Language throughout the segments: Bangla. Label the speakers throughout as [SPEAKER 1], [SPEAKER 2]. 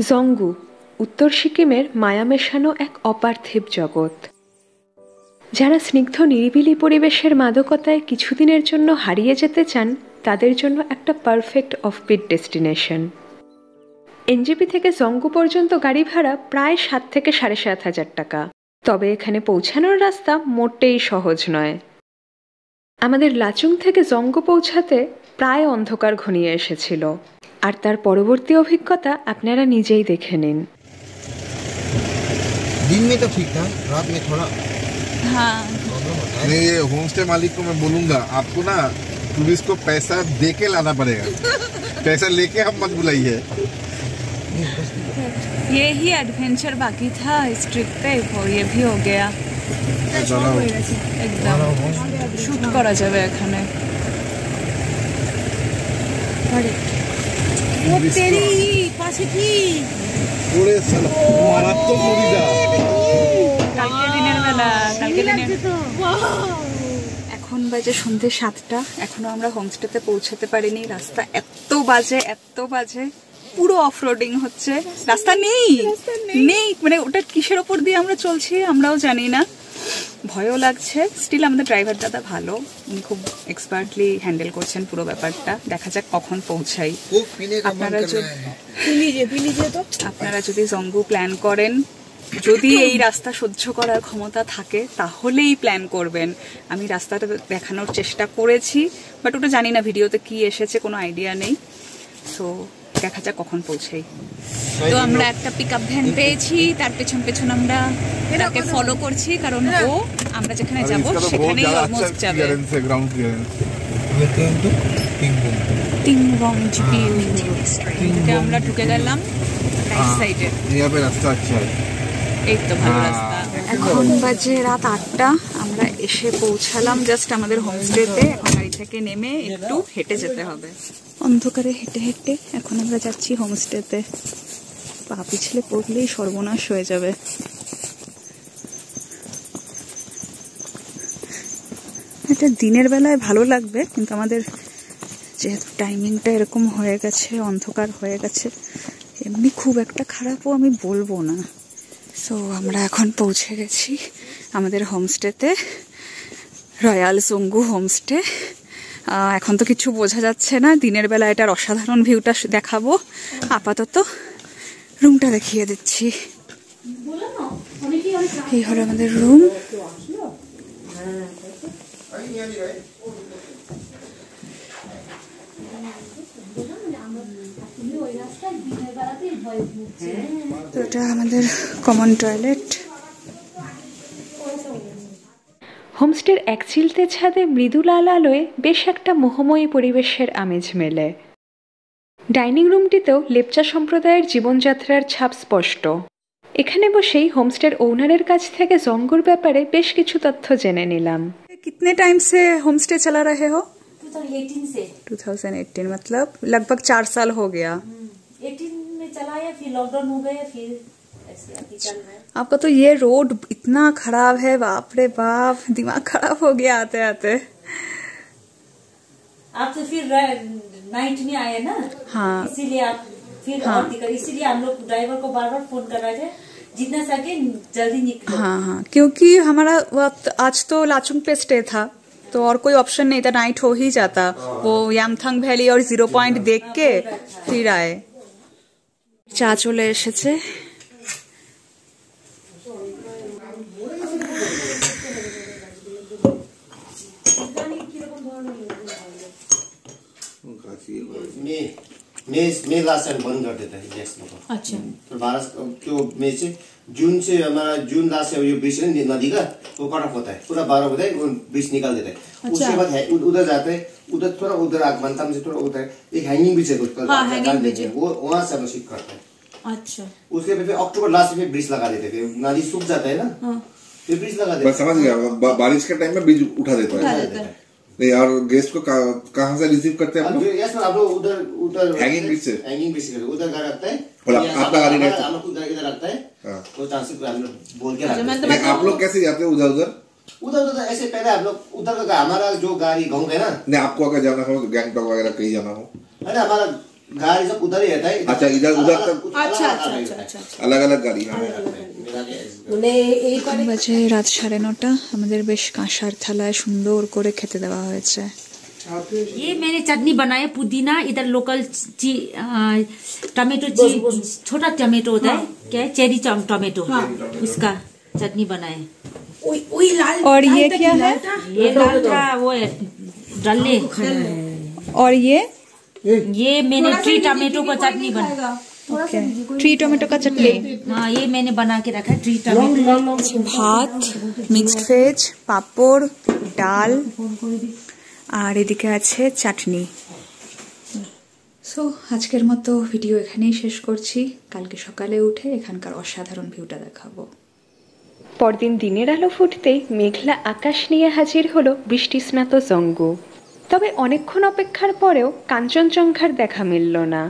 [SPEAKER 1] জঙ্গু, উত্তর সিকিমের মায়া মেশানো এক অপার্থিব জগৎ। যারা স্নিগ্ধ, নিরিবিলি পরিবেশের মাদকতায় কিছুদিনের জন্য হারিয়ে যেতে চান, তাদের জন্য একটা পারফেক্ট অফবিট ডেস্টিনেশন এনজেপি থেকে জঙ্গু পর্যন্ত গাড়ি ভাড়া প্রায় সাত থেকে সাড়ে সাত হাজার টাকা। তবে এখানে পৌঁছানোর রাস্তা মোটেই সহজ নয়। আমাদের লাচুং থেকে জঙ্গু পৌঁছাতে প্রায় অন্ধকার ঘনিয়ে এসেছিল। আর তার পরবর্তী অভিজ্ঞতা আপনারা নিজেই দেখে নিন
[SPEAKER 2] दिन में तो ठीक था रात में थोड़ा
[SPEAKER 3] हाँ
[SPEAKER 2] प्रॉब्लम होता है
[SPEAKER 4] नहीं ये होम स्टे मालिक को मैं बोलूंगा आपको ना टूरिस्ट को पैसा दे के लाना पड़ेगा पैसा लेके हम मत बुलाइए
[SPEAKER 3] ये ही एडवेंचर बाकी था इस ट्रिप पे और ये भी हो गया
[SPEAKER 4] চলো
[SPEAKER 3] একদম শুট করা যাবে এখানে
[SPEAKER 4] ওরে সালা মারাত্মক মুভিটা
[SPEAKER 3] কালকে দিনের বেলা কালকে দিনের এখন বাজে সন্ধে সাতটা এখনও আমরা হোমস্টেতে পৌঁছাতে পারিনি। রাস্তা এত বাজে এত বাজে। পুরো অফ রোডিং হচ্ছে রাস্তা নেই। নেই। মানে ওটা কিসের ওপর দিয়ে আমরা চলছি আমরাও জানি না। ভয়ও লাগছে। স্টিল আমাদের ড্রাইভার দাদা ভালো। খুব এক্সপার্টলি হ্যান্ডেল করছেন পুরো ব্যাপারটা। দেখা যাক কখন পৌঁছাই। আপনারা
[SPEAKER 2] যদি
[SPEAKER 3] আপনারা যদি জঙ্গু প্ল্যান করেন যদি এই রাস্তা সহ্য করার ক্ষমতা থাকে তাহলেই প্ল্যান করবেন। আমি রাস্তাটা দেখানোর চেষ্টা করেছি বাট ওটা জানি না ভিডিওতে কি এসেছে কোনো আইডিয়া নেই। সো দেখা যাক কখন পৌঁছাই। তো আমরা একটা পিক আপ ভ্যান পেয়েছি তার পেছন পেছন আমরা তাকে ফলো করছি কারণ ও আমরা যেখানে যাব সেখানেই অলমোস্ট যাবে। তিনবং আমরা ঢুকে গেলাম রাইট সাইডে এই তো এখন বাজে রাত আটটা আমরা এসে পৌঁছালাম জাস্ট আমাদের হোমস্টেতে এখন গাড়ি থেকে নেমে একটু হেঁটে যেতে হবে। অন্ধকারে হেঁটে হেঁটে এখন আমরা যাচ্ছি হোমস্টেতে পা পিছলে পড়লেই সর্বনাশ হয়ে যাবে। এটা দিনের বেলায় ভালো লাগবে, কিন্তু আমাদের যেহেতু টাইমিংটা এরকম হয়ে গেছে, অন্ধকার হয়ে গেছে, এমনি খুব একটা খারাপও আমি বলব না। সো আমরা এখন পৌঁছে গেছি আমাদের হোমস্টেতে রয়্যাল সঙ্গু হোমস্টে এখন তো কিছু বোঝা যাচ্ছে না। দিনের বেলা এটার অসাধারণ ভিউটা দেখাবো। আপাতত রুমটা দেখিয়ে দিচ্ছি। এই হলো আমাদের রুম তো এটা আমাদের কমন টয়লেট
[SPEAKER 1] হোমস্টের এক চিলতে ছাদে মৃদুলাল আলোয় বেশ একটা মোহময়ী পরিবেশের আমেজ মেলে ডাইনিং রুমটিতেও লেপচা সম্প্রদায়ের জীবনযাত্রার ছাপ স্পষ্ট এখানে বসেই হোমস্টের ওনারের কাছ থেকে জঙ্গুর ব্যাপারে বেশ কিছু তথ্য জেনে নিলাম
[SPEAKER 3] कितने टाइम से होम स्टे चला रहे हो
[SPEAKER 5] 2018 से
[SPEAKER 3] 2018 मतलब लगभग चार साल हो गया
[SPEAKER 5] 18 में चलाया फिर लॉकडाउन हो गया फिर ऐसे अभी चल रहा है
[SPEAKER 3] आपका तो ये रोड इतना खराब है बाप रे बाप दिमाग खराब हो गया आते आते
[SPEAKER 5] आप तो फिर नाइट में आए ना
[SPEAKER 3] हाँ।
[SPEAKER 5] इसीलिए आप फिर
[SPEAKER 3] हाँ।
[SPEAKER 5] और दिक्कत इसीलिए हम लोग ड्राइवर को बार बार फोन कर रहे थे जितना सके जल्दी निकलो
[SPEAKER 3] हाँ हाँ क्योंकि हमारा वक्त आज तो लाचुंग पे स्टे था तो और कोई ऑप्शन नहीं था नाइट हो ही जाता वो यामथंग ভ্যালি और জিরো পয়েন্ট দেখ के फिर आए চা চলে এসেছে
[SPEAKER 6] लास्ट टाइम बंद कर देता है गैस को
[SPEAKER 5] अच्छा।
[SPEAKER 6] तो भारत त्यो मे से जून से हमारा जून लास्ट से ये बीच है नदी का वो कट ऑफ़ होता है। पूरा बारह होता है वो बीच निकाल देता है। उसके बाद है उधर जाते हैं उधर थोड़ा उधर आगमनतम से थोड़ा उधर एक हैंगिंग बीच है कुछ
[SPEAKER 5] हाँ, है।
[SPEAKER 6] वो वहाँ से हम शिफ्ट करते हैं।
[SPEAKER 5] अच्छा।
[SPEAKER 6] उसके फिर अक्टूबर लास्ट में ब्रिज लगा देते हैं फिर नदी सूख जाता है ना? फिर ब्रिज लगा देते
[SPEAKER 4] समझ गया बा- बारिश के टाइम में बीज उठा देता है।
[SPEAKER 6] हैं।
[SPEAKER 4] नहीं और गेस्ट को कहाँ से रिसीव करते हैं आप लोग
[SPEAKER 6] yes, आप लोग उधर उधर
[SPEAKER 4] Hanging bridge से?
[SPEAKER 6] हैंगिंग ब्रिज से उधर गाड़ी रखता है।
[SPEAKER 4] और
[SPEAKER 6] हमारा-
[SPEAKER 4] गाड़ी रहता है?
[SPEAKER 6] हम लोग गाड़ी इधर रखता है।
[SPEAKER 4] हाँ।
[SPEAKER 6] तो चांसेस हम लोग बोल के रखते हैं।
[SPEAKER 4] आप लोग कैसे जाते हैं उधर उधर?
[SPEAKER 6] उधर उधर ऐसे पहले हम लोग उधर का हमारा जो गाड़ी गाँव है ना।
[SPEAKER 4] नहीं आपको अगर जाना हो गैंगटॉक वगैरह कहीं जाना हो।
[SPEAKER 6] है ना हमारा गाड़ी सब उधर ही रहता है
[SPEAKER 4] अच्छा, इधर- उधर
[SPEAKER 6] अलग-
[SPEAKER 4] तक-
[SPEAKER 6] अलग-
[SPEAKER 2] अच्छा,
[SPEAKER 6] अलग
[SPEAKER 2] अच्छा,
[SPEAKER 6] रहता
[SPEAKER 2] अच्छा,
[SPEAKER 6] है।
[SPEAKER 2] अच्छा,
[SPEAKER 4] अलग अलग गाड़ी हाँ
[SPEAKER 6] मिला के
[SPEAKER 2] মানে এই করে
[SPEAKER 3] বাজে রাত সাড়ে নটা আমাদের বেশ কাঁসার থালায় সুন্দর করে খেতে দেওয়া হয়েছে
[SPEAKER 5] ये मैंने चटनी बनाया पुदीना इधर लोकल ची आ, टमेटो ची छोटा टमेटो होता है क्या है चेरी चम- टमेटो उसका चटनी बनाए
[SPEAKER 2] ওই ওই লাল
[SPEAKER 3] और ये
[SPEAKER 2] লালটা কি
[SPEAKER 3] क्या है?
[SPEAKER 2] লালটা?
[SPEAKER 5] ये लाल था वो है डल्ले
[SPEAKER 3] और ये
[SPEAKER 5] ये मैंने ट्री टमेटो का चटनी बना
[SPEAKER 3] ओके थ्री टोमेटो का चटनी
[SPEAKER 5] हाँ ये मैंने बना के रखा है ट्री टमेटो
[SPEAKER 3] ভাত মিক্সড ভেজ পাঁপড় ডাল আর এদিকে আছে চাটনি সো আজকের মতো ভিডিও এখানেই শেষ করছি কালকে সকালে উঠে এখানকার অসাধারণ ভিউটা দেখাবো
[SPEAKER 1] পরদিন দিনের আলো ফুটতেই মেঘলা আকাশ নিয়ে হাজির হলো বৃষ্টিস্নাত জঙ্গু তবে অনেকক্ষণ অপেক্ষার পরেও কাঞ্চনজঙ্ঘার দেখা মিলল না।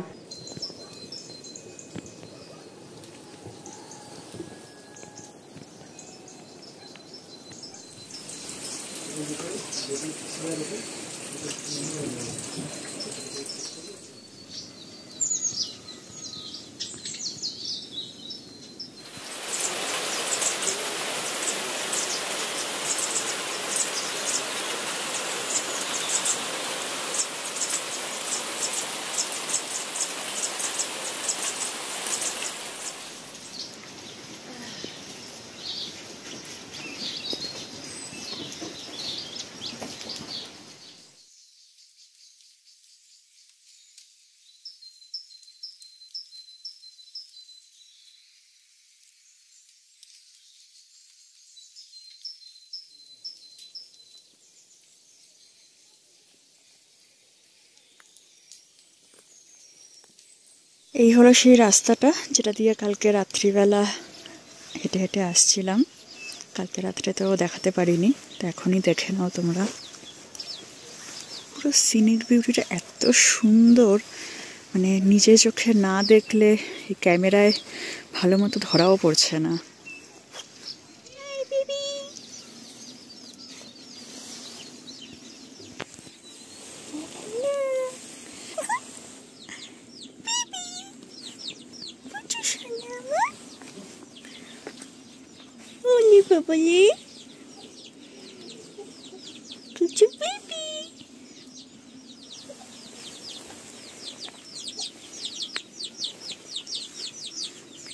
[SPEAKER 3] এই হলো সেই রাস্তাটা, যেটা দিয়ে কালকে রাত্রিবেলা হেঁটে হেঁটে আসছিলাম। কালকে রাত্রে তো দেখাতে পারিনি, তো এখনই দেখে নাও তোমরা। পুরো সিনিক বিউটিটা এত সুন্দর মানে নিজে চোখে না দেখলে এই ক্যামেরায় ভালো মতো ধরাও পড়ছে না।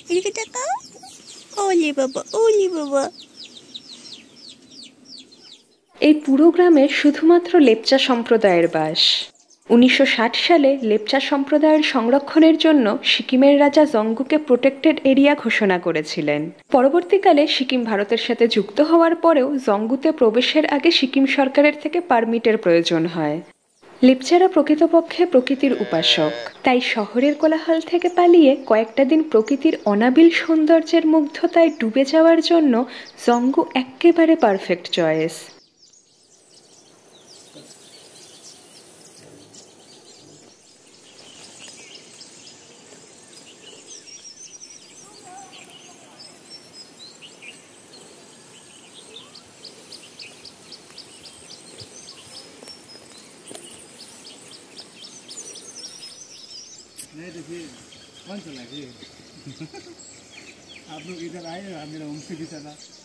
[SPEAKER 3] এদিকে তাকাও ওলি বাবা ওলি বাবা
[SPEAKER 1] এই পুরো গ্রামে শুধুমাত্র লেপচা সম্প্রদায়ের বাস। উনিশশো ষাট সালে লেপচা সম্প্রদায়ের সংরক্ষণের জন্য সিকিমের রাজা জঙ্গুকে প্রোটেক্টেড এরিয়া ঘোষণা করেছিলেন। পরবর্তীকালে সিকিম ভারতের সাথে যুক্ত হওয়ার পরেও জঙ্গুতে প্রবেশের আগে সিকিম সরকারের থেকে পারমিটের প্রয়োজন হয়। লেপচারা প্রকৃতপক্ষে প্রকৃতির উপাসক। তাই শহরের কোলাহল থেকে পালিয়ে কয়েকটা দিন প্রকৃতির অনাবিল সৌন্দর্যের মুগ্ধতায় ডুবে যাওয়ার জন্য জঙ্গু একেবারে perfect choice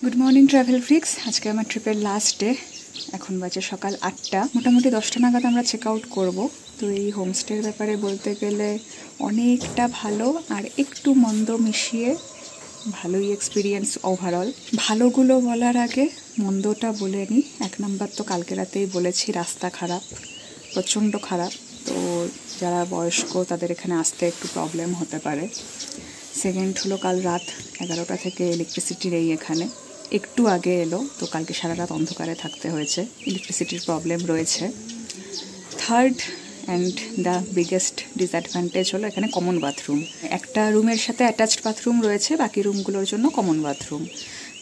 [SPEAKER 3] good morning travel freaks আজকে আমার ট্রিপের লাস্ট ডে এখন বাজে সকাল আটটা। মোটামুটি দশটা নাগাদ আমরা চেক আউট করব। তো এই হোমস্টের ব্যাপারে বলতে গেলে অনেকটা ভালো আর একটু মন্দ মিশিয়ে ভালোই এক্সপিরিয়েন্স ওভারঅল ভালোগুলো বলার আগে মন্দটা বলে নিই এক নাম্বার তো কালকে রাতেই বলেছি, রাস্তা খারাপ, প্রচণ্ড খারাপ। তো যারা বয়স্ক, তাদের এখানে আসতে একটু প্রবলেম হতে পারে। সেকেন্ড হলো কাল রাত এগারোটা থেকে ইলেকট্রিসিটির এই এখানে। একটু আগে এলো, তো কালকে সারা রাত অন্ধকারে থাকতে হয়েছে। ইলেকট্রিসিটির প্রবলেম রয়েছে। Third and the biggest disadvantage হলো এখানে কমন বাথরুম একটা রুমের সাথে অ্যাটাচড বাথরুম রয়েছে, বাকি রুমগুলোর জন্য কমন বাথরুম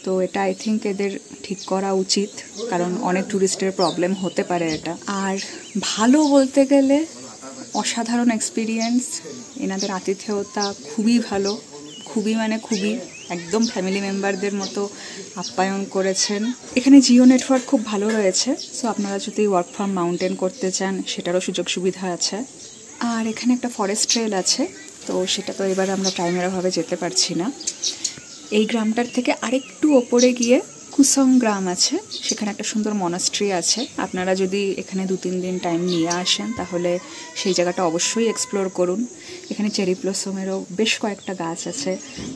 [SPEAKER 3] তো এটা আই থিঙ্ক এদের ঠিক করা উচিত, কারণ অনেক ট্যুরিস্টের প্রবলেম হতে পারে এটা। আর ভালো বলতে গেলে, অসাধারণ এক্সপিরিয়েন্স এনাদের আতিথেয়তা খুবই ভালো, খুবই মানে খুবই, একদম ফ্যামিলি মেম্বারদের মতো আপ্যায়ন করেছেন। এখানে জিও নেটওয়ার্ক খুব ভালো রয়েছে সো আপনারা যদি ওয়ার্ক ফ্রম মাউন্টেন করতে চান, সেটারও সুযোগ সুবিধা আছে। আর এখানে একটা ফরেস্ট ট্রেল আছে, তো সেটা তো এবার আমরা টাইমের অভাবে যেতে পারছি না। এই গ্রামটার থেকে আরেকটু ওপরে গিয়ে কুসং গ্রাম আছে। সেখানে একটা সুন্দর মনাস্ট্রি আছে। আপনারা যদি এখানে দু তিন দিন টাইম নিয়ে আসেন, তাহলে সেই জায়গাটা অবশ্যই এক্সপ্লোর করুন। এখানে চেরি ব্লসমেরও বেশ কয়েকটা গাছ আছে।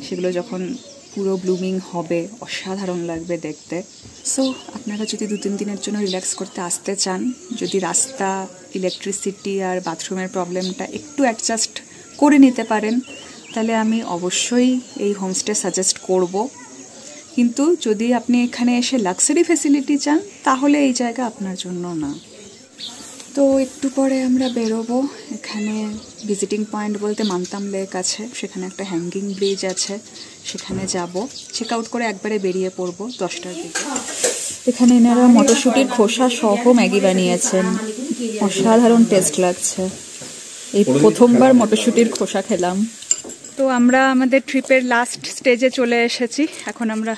[SPEAKER 3] সেগুলো যখন পুরো ব্লুমিং হবে, অসাধারণ লাগবে দেখতে। সো আপনারা যদি দু তিন দিনের জন্য রিল্যাক্স করতে আসতে চান, যদি রাস্তা ইলেকট্রিসিটি আর বাথরুমের প্রবলেমটা একটু অ্যাডজাস্ট করে নিতে পারেন তাহলে আমি অবশ্যই এই হোমস্টে সাজেস্ট করব। কিন্তু যদি আপনি এখানে এসে লাক্সারি ফেসিলিটি চান, তাহলে এই জায়গা আপনার জন্য না। তো একটু পরে আমরা বেরোবো। এখানে ভিজিটিং পয়েন্ট বলতে মানতাম লেক আছে, সেখানে একটা হ্যাঙ্গিং ব্রিজ আছে, সেখানে যাব। চেক আউট করে একবারে বেরিয়ে পড়ব দশটার দিকে। এখানে এনারা মটরশুটির খোসা সহ ম্যাগি বানিয়েছেন। অসাধারণ টেস্ট লাগছে। এই প্রথমবার মটরশুটির খোসা খেলাম। তো আমরা আমাদের ট্রিপের লাস্ট স্টেজে চলে এসেছি। এখন আমরা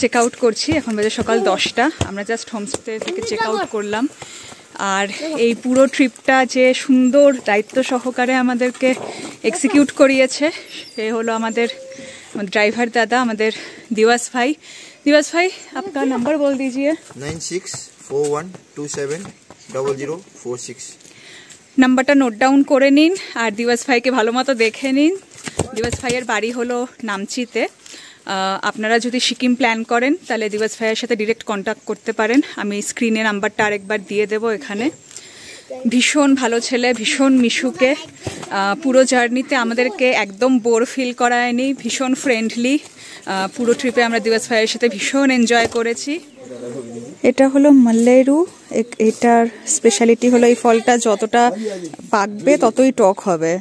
[SPEAKER 3] চেক আউট করছি। এখন বাজে সকাল দশটা। আমরা জাস্ট হোমস্টে থেকে চেক আউট করলাম। আর এই পুরো ট্রিপটা যে সুন্দর দায়িত্ব সহকারে আমাদেরকে এক্সিকিউট করিয়েছে সে হলো আমাদের ড্রাইভার দাদা আমাদের দিওয়াস ভাই। দিওয়াস ভাই আপনার নাম্বার বল দিজিয়ে।
[SPEAKER 7] Nine six four one two seven double zero four six.
[SPEAKER 3] নাম্বারটা নোট ডাউন করে নিন। আর দিওয়াস ভাইকে ভালো মতো দেখে নিন। দিবস ভাইয়ের বাড়ি হলো নামচিতে। আপনারা যদি সিকিম প্ল্যান করেন, তাহলে দিবস ভাইয়ের সাথে ডিরেক্ট কন্ট্যাক্ট করতে পারেন। আমি স্ক্রিনে নাম্বারটা আরেকবার দিয়ে দেবো এখানে। ভীষণ ভালো ছেলে, ভীষণ মিশুকে। পুরো জার্নিতে আমাদেরকে একদম বোর ফিল করায়নি, ভীষণ ফ্রেন্ডলি পুরো ট্রিপে আমরা দিবস ভাইয়ের সাথে ভীষণ এনজয় করেছি। এটা হলো মাল্লেরু। এটার স্পেশালিটি হলো এই ফলটা যতটা পাকবে, ততই টক হবে।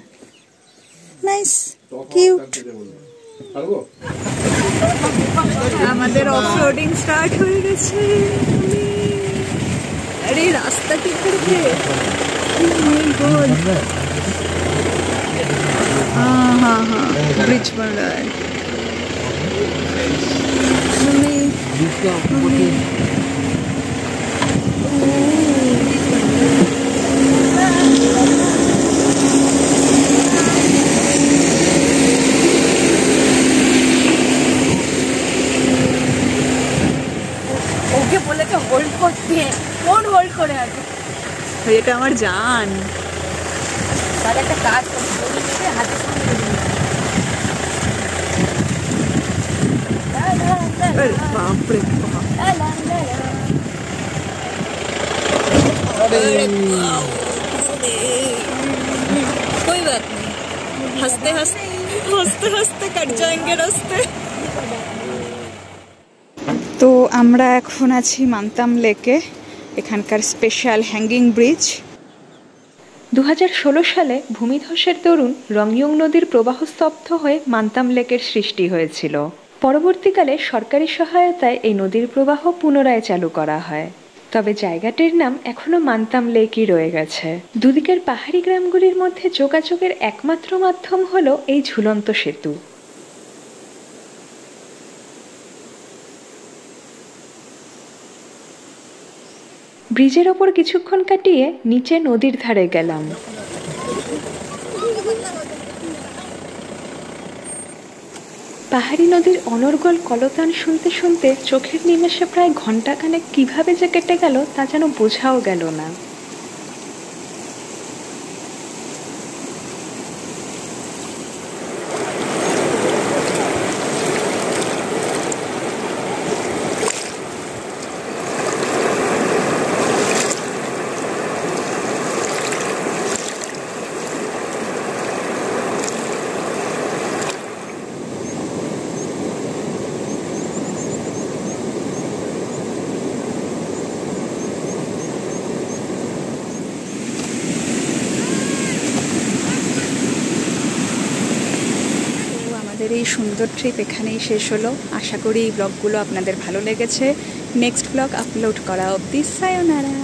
[SPEAKER 3] নাইস কিউট আমাদের অফরোডিং স্টার্ট হয়ে গেছে আরে রাস্তা কি করবে हाँ हाँ हाँ ब्रिज बन रहा है এটা আমার জান
[SPEAKER 2] তাহলে একটা কাজ করতে দড়ি বেঁধে হাতে সঙ্গে বেঁধে দিতে।
[SPEAKER 3] আরে বাপরে বাপ। कोई बात नहीं हंसते हंसते हंसते हंसते कट जाएंगे रास्ते তো আমরা এখন আছি মান্তাম লেকে এখানকার স্পেশাল হ্যাঙ্গিং ব্রিজ।
[SPEAKER 1] দু হাজার ষোলো সালে ভূমিধসের দরুন রংইয়ং নদীর প্রবাহ স্তব্ধ হয়ে মান্তাম লেকের সৃষ্টি হয়েছিল। পরবর্তীকালে সরকারি সহায়তায় এই নদীর প্রবাহ পুনরায় চালু করা হয়। তবে জায়গাটির নাম এখনও মান্তাম লেকই রয়ে গেছে। দুদিকের পাহাড়ি গ্রামগুলির মধ্যে যোগাযোগের একমাত্র মাধ্যম হলো এই ঝুলন্ত সেতু। ব্রিজের ওপর কিছুক্ষণ কাটিয়ে নিচে নদীর ধারে গেলাম। পাহাড়ি নদীর অনর্গল কলতান শুনতে শুনতে চোখের নিমেষে প্রায় ঘন্টাখানেক কীভাবে যে কেটে গেল তা যেন বোঝাও গেল না
[SPEAKER 3] তো আমাদের এই সুন্দর ট্রিপ এখানেই শেষ হলো। আশা করি এই ব্লগগুলো আপনাদের ভালো লেগেছে। নেক্সট ব্লগ আপলোড করা অবধি সায়োনারা